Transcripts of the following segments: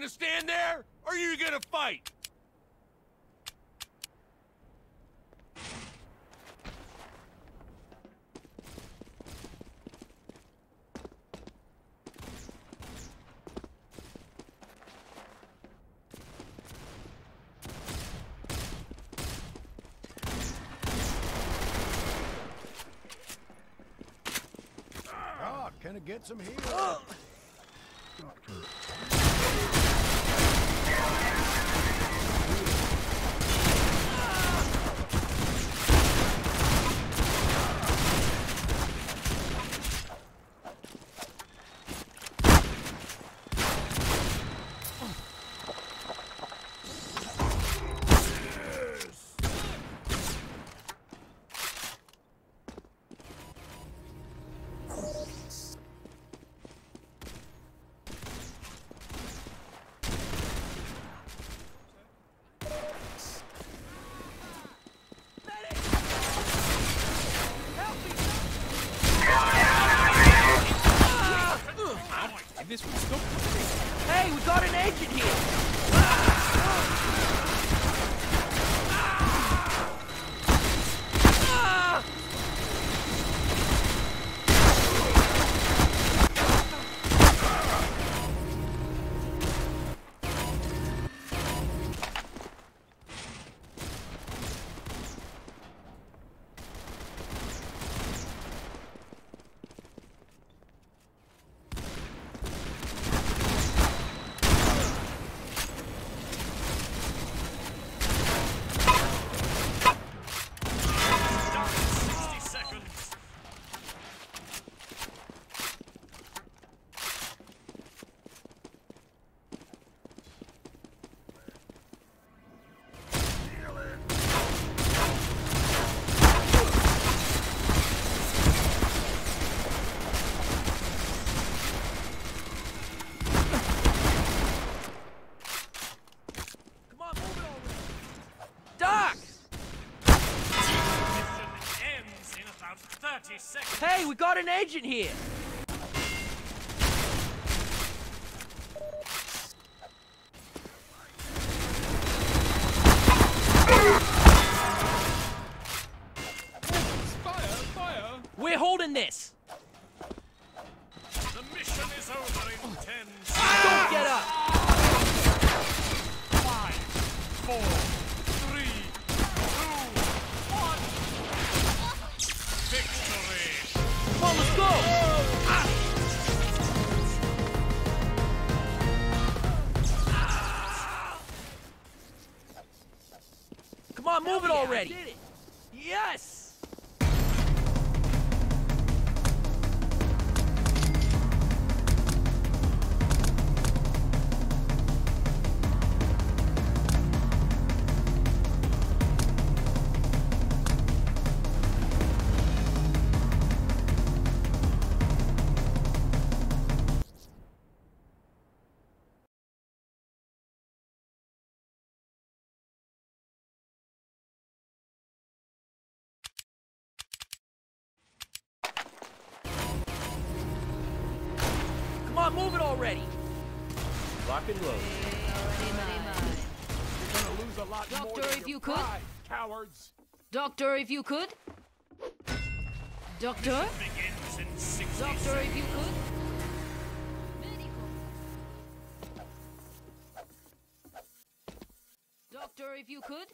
gonna stand there, or are you gonna fight? Doc, can I get some here? 30 seconds. Hey, we got an agent here! Fire! Fire! We're holding this! The mission is over in 10 seconds. Don't get up! Five, four, move it already! Yes! Come on, move it already! Lock and load. You're gonna lose a lot Doctor, than if you could. pride, cowards. Doctor, if you could. Doctor? Begins in 60 Doctor, if you could. Doctor, if you could.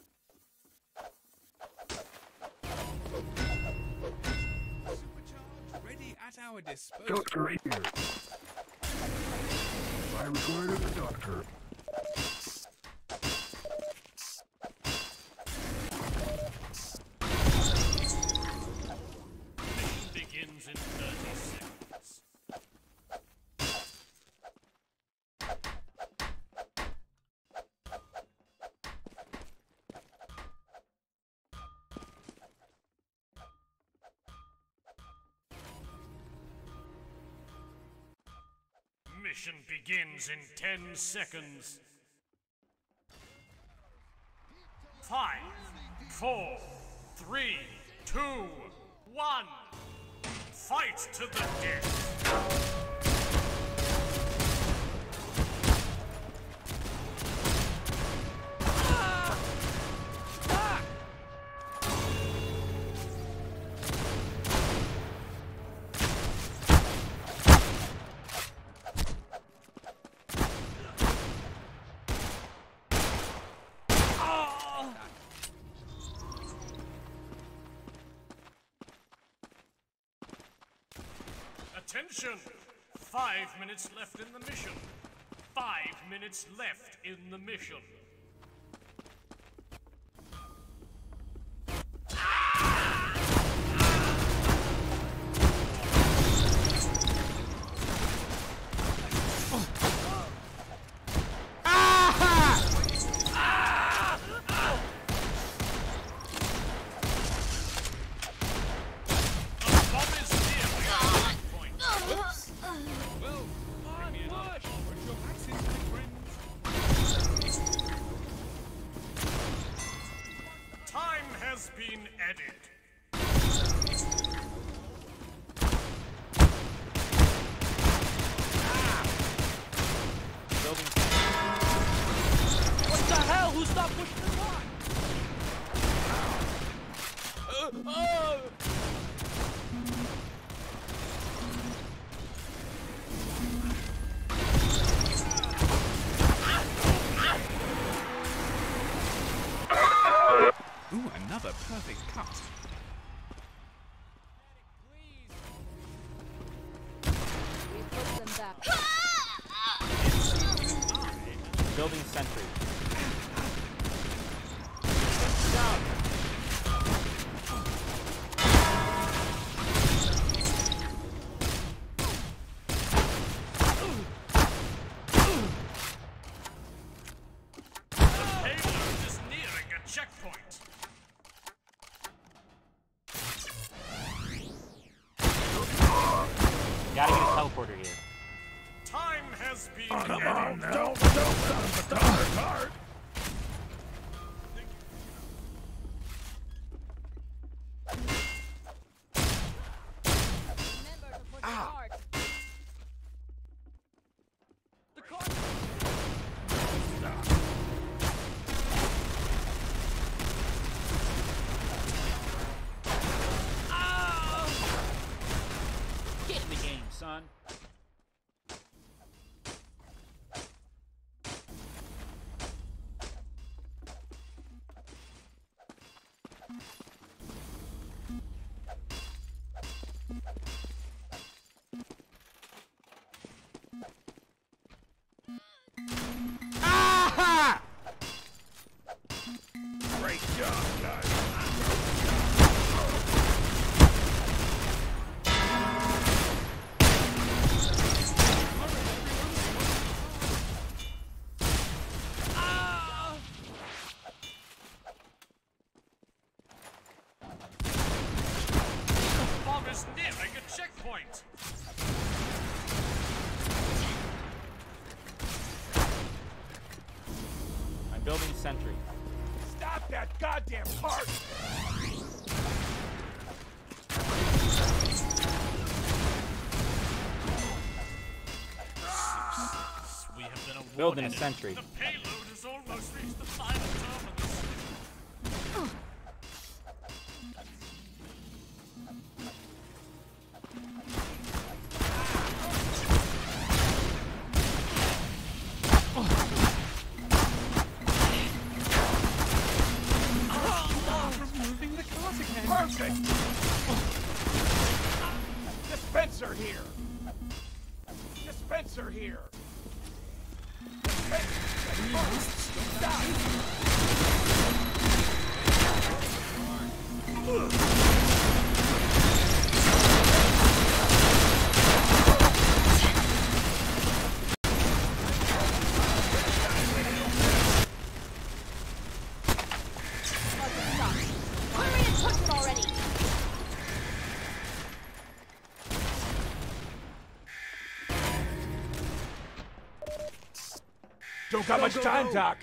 Supercharged, ready at our disposal. Doctor here. I require the doctor. The mission begins in 10 seconds. Five, four, three, two, one. Fight to the death. Attention! Five minutes left in the mission. Five minutes left in the mission. Has been added. Building What the hell? Who stopped pushing the clock? Uh, oh! Another perfect cut. We put them back. building sentry. Get a son. Building sentry. Stop that goddamn cart. We have been awarded. Building a sentry. Don't got much time, Doc.